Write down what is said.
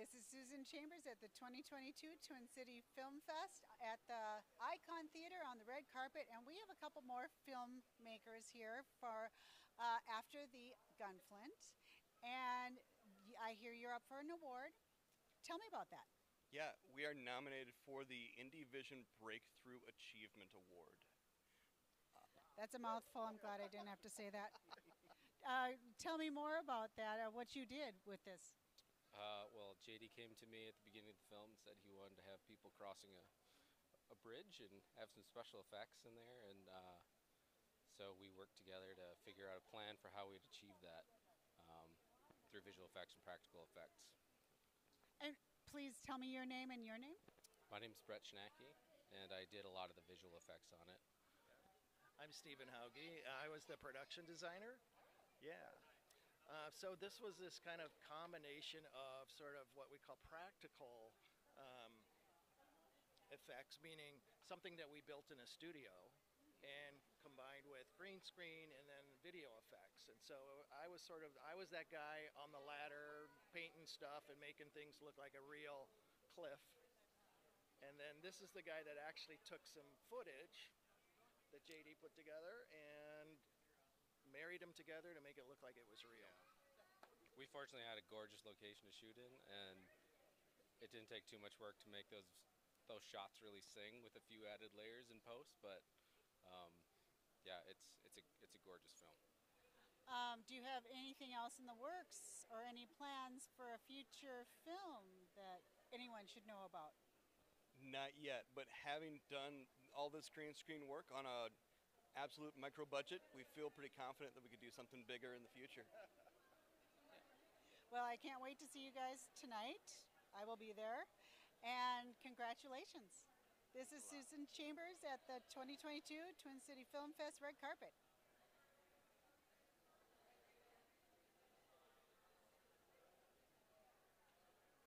This is Susan Chambers at the 2022 Twin City Film Fest at the Icon Theater on the red carpet, and we have a couple more filmmakers here for uh, after the Gunflint. And I hear you're up for an award. Tell me about that. Yeah, we are nominated for the Indie Vision Breakthrough Achievement Award. That's a mouthful. I'm glad I didn't have to say that. Uh, tell me more about that. Uh, what you did with this. Well, came to me at the beginning of the film and said he wanted to have people crossing a, a bridge and have some special effects in there, and uh, so we worked together to figure out a plan for how we'd achieve that um, through visual effects and practical effects. And please tell me your name and your name. My name's Brett Schnacky, and I did a lot of the visual effects on it. I'm Stephen Hauge. I was the production designer. Yeah. Uh, so this was this kind of combination of sort of what we call practical um, effects, meaning something that we built in a studio and combined with green screen and then video effects. And so I was sort of I was that guy on the ladder painting stuff and making things look like a real cliff. And then this is the guy that actually took some footage that JD put together and married them together to make it look like it was real. We fortunately had a gorgeous location to shoot in, and it didn't take too much work to make those those shots really sing with a few added layers in post. But um, yeah, it's it's a it's a gorgeous film. Um, do you have anything else in the works or any plans for a future film that anyone should know about? Not yet, but having done all this green screen work on a absolute micro budget, we feel pretty confident that we could do something bigger in the future. Well, I can't wait to see you guys tonight. I will be there. And congratulations. This is Susan Chambers at the 2022 Twin City Film Fest Red Carpet.